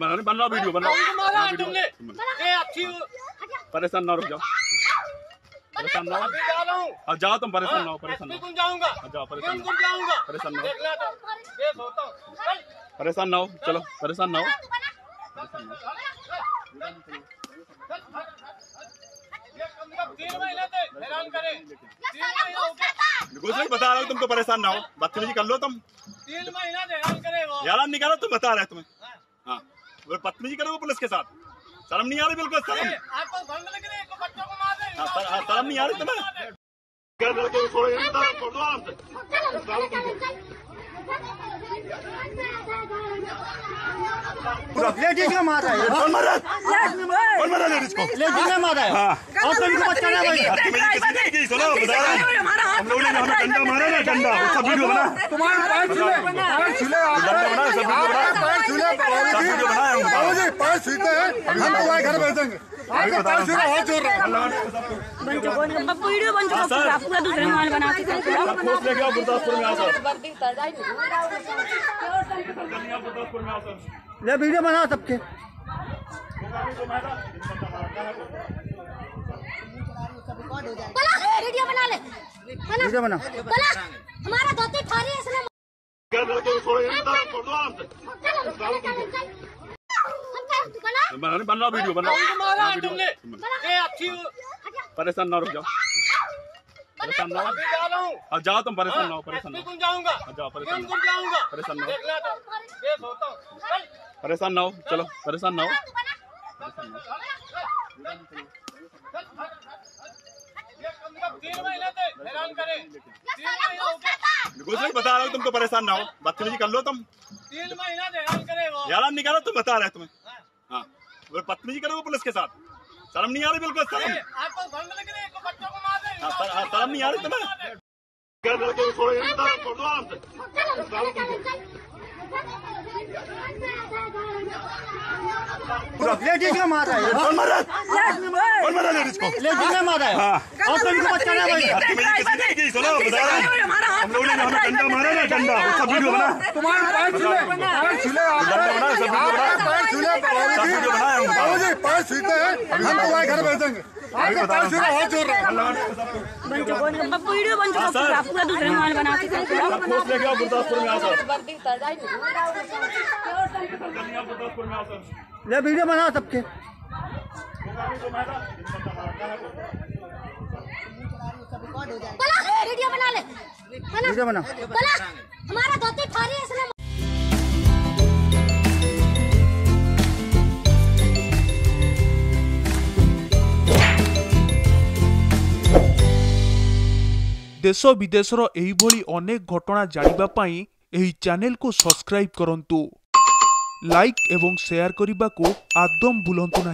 बना बना वीडियो बना मारा तुमने ये अच्छी परेशान ना हो जाओ परेशान ना हो अभी जा रहा हूँ अब जाओ तुम परेशान ना हो परेशान ना जाऊँगा जाओ परेशान ना जाऊँगा हो परेशान ना हो देख लेता ये सोता चल। परेशान ना हो चलो परेशान ना हो हैरान करे कुछ नहीं बता रहा हूँ तुम तो परेशान ना हो बदतमीजी कर लो तुम तीन महीना यार निकालो तुम बता रहे तुम्हें हाँ बदतमीजी करोगे पुलिस के साथ शर्म नहीं आ रही बिल्कुल शर्म आपको घर में लगे एक बच्चों को मार दे हाँ, हाँ, शर्म नहीं आ रही तुम्हें लेडीज़ को मारा है कौन मारा कौन मारा लेडीज़ को लेडीज़ ने मारा है हाँ और तो इनको बच्चा ना भाई किसी ने की सुनो बता रहा हूँ हम लोगों ने हमें डंडा मारा ना डंडा। उसका वीडियो बना। तुम्हारे पैर छूले पैर छूले डंडा बना। सब वीडियो बना पैर छूले सब वीडियो बनाया हूँ बाबू जी पैर छूते हैं। हम तुम्हारे घर भेजेंगे आपके पैर छूले हाथ जोड़ रहे। हैं बन चुका है वीडियो बन चुका पूरा पूरा दूसरे माल बना के सब लेके आओ गुरदासपुर में आओ सर। ले वीडियो बना सबके। वीडियो बना ले। बना वीडियो बना। हमारा धोती थारी है इसने बना। बना बना वीडियो बना। मारा वीडियो। तुमने ये अच्छी परेशान ना हो जाओ। परेशान ना हो। अभी जा रहा हूँ। अब जाओ तुम परेशान ना हो परेशान ना एसपी हो जाऊँगा। जाओ परेशान ना जाऊँगा। परेशान ना हो। देख लेता ये सोता हूँ। चल। परेशान ना हो। चलो परेशान ना हो ये कम से कम तीन महीने से करे हो नहीं बता रहा हूँ तुम तो परेशान ना हो बदतमीजी कर लो तुम तीन महीना से करे वो यार निकालो तुम बता रहे तुम्हें हाँ वो बदतमीजी करोगे पुलिस के साथ शर्म नहीं आ रही बिल्कुल शर्म आपको घर में लगे एक बच्चों को मार दे हाँ, सर- हाँ, शर्म नहीं आ रही तुम्हें लेडीज़ को मारा है। कौन मारा। कौन मारा लेडीज़ को। लेडीज़ ने मारा है। हाँ। और तो इनको बच्चा ना भाई किसी ने की सुनो बता रहा हूँ। हम लोगों ने हमें डंडा मारा ना डंडा। उसका वीडियो बना। तुम्हारे पैर छूले पैर छूले डंडा बना सब वीडियो बना पैर छूले सब वीडियो बनाया हूँ बाबू छूते हैं? हम तुम्हारे घर भेजेंगे हाथ जोड़ रहे हैं? बन चुका है? वीडियो बन चुका पूरा पूरा दूसरे माल बना के सब पोस्ट लेके आओ गुरदासपुर में आओ सर गुरदासपुर में आओ सर ले वीडियो बना सबके। वीडियो बना ले। बना वीडियो बना हमारा धोती थारी है इसने দেশ বিদেশর এইভাবে অনেক ঘটনা জাঁয়া এই চ্যানেলকে সবসক্রাইব করতু লাইক এবং সেয়ার করা আদৌ ভুলতু না